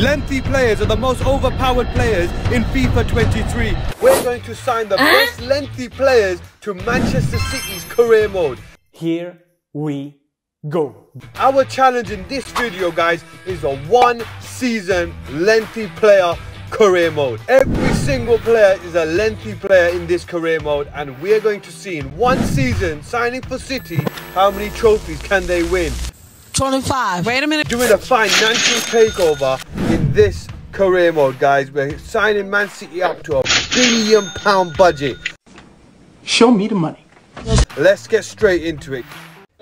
Lengthy players are the most overpowered players in FIFA 23. We're going to sign the best lengthy players to Manchester City's career mode. Here we go. Our challenge in this video, guys, is a one season lengthy player career mode. Every single player is a lengthy player in this career mode and we're going to see in one season signing for City how many trophies can they win. 25. Wait a minute. Doing a financial takeover in this career mode guys. We're signing Man City up to a billion pound budget. Show me the money. Let's get straight into it.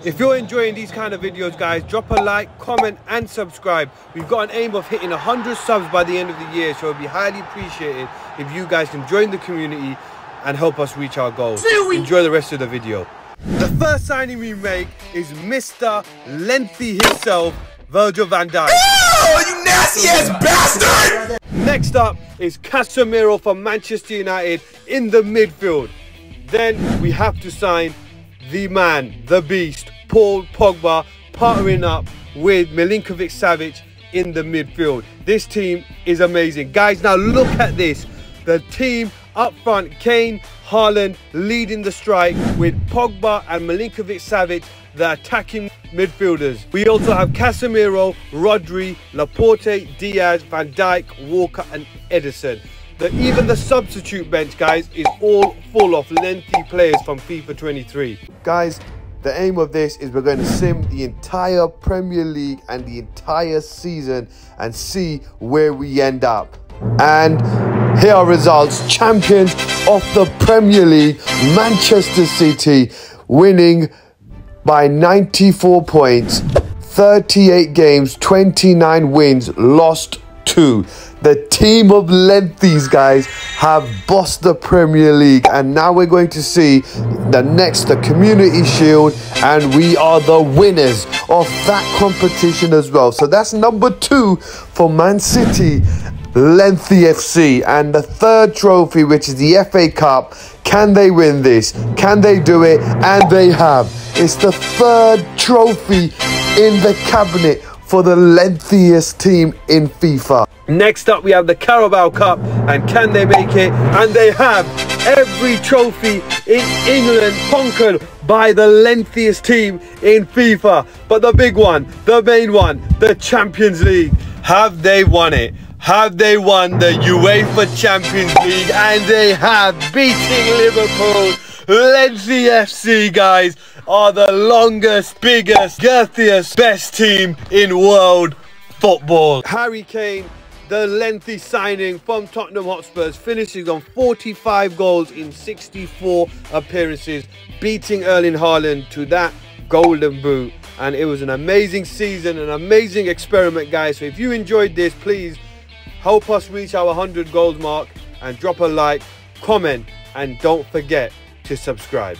If you're enjoying these kind of videos, guys, drop a like, comment, and subscribe. We've got an aim of hitting 100 subs by the end of the year, so it'd be highly appreciated if you guys can join the community and help us reach our goals. Enjoy the rest of the video. The first signing we make is Mr. Lengthy himself, Virgil van Dijk. Oh, you nasty ass bastard! Next up is Casemiro from Manchester United in the midfield. Then we have to sign the man, the beast, Paul Pogba, partnering up with Milinkovic Savic in the midfield. This team is amazing. Guys, now look at this. The team up front, Kane, Haaland leading the strike with Pogba and Milinkovic Savic, the attacking midfielders. We also have Casemiro, Rodri, Laporte, Diaz, Van Dijk, Walker and Ederson. The, even the substitute bench, guys, is all full of lengthy players from FIFA 23. Guys, the aim of this is we're going to sim the entire Premier League and the entire season and see where we end up. And here are results. Champions of the Premier League, Manchester City, winning by 94 points, 38 games, 29 wins, lost two. The team of lengthies, guys, have bossed the Premier League, and now we're going to see the next, the Community Shield, and we are the winners of that competition as well. So that's number two for Man City, Lengthy FC, and the third trophy, which is the FA Cup. Can they win this? Can they do it? And they have. It's the third trophy in the cabinet for the lengthiest team in FIFA. Next up, we have the Carabao Cup, and can they make it? And they have every trophy in England conquered by the lengthiest team in FIFA. But the big one, the main one, the Champions League. Have they won it? Have they won the UEFA Champions League? And they have beating Liverpool. Lengthy FC, guys, are the longest, biggest, girthiest, best team in world football. Harry Kane the lengthy signing from Tottenham Hotspurs, finishes on 45 goals in 64 appearances, beating Erling Haaland to that golden boot. And it was an amazing season, an amazing experiment, guys. So if you enjoyed this, please help us reach our 100 gold mark and drop a like, comment, and don't forget to subscribe.